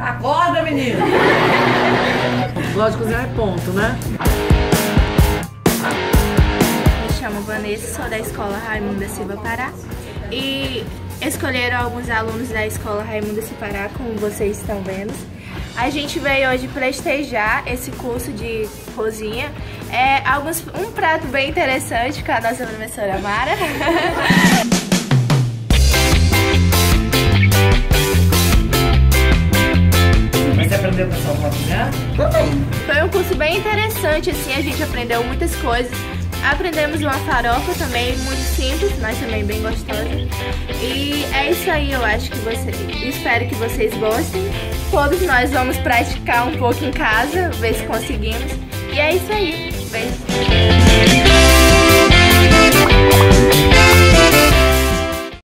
Acorda, menino! Gosto de cozinhar é ponto, né? Me chamo Vanessa, sou da Escola Raimundo Silva Pará e escolheram alguns alunos da Escola Raimundo Silva Pará, como vocês estão vendo. A gente veio hoje prestigiar esse curso de cozinha. É alguns, um prato bem interessante com a nossa professora Mara. aprendeu com sua avó cozinhar? Também. Foi um curso bem interessante, assim, a gente aprendeu muitas coisas. Aprendemos uma farofa também, muito simples, mas também bem gostosa. E é isso aí, eu acho que você. Espero que vocês gostem. Todos nós vamos praticar um pouco em casa, ver se conseguimos. E é isso aí. Beijo.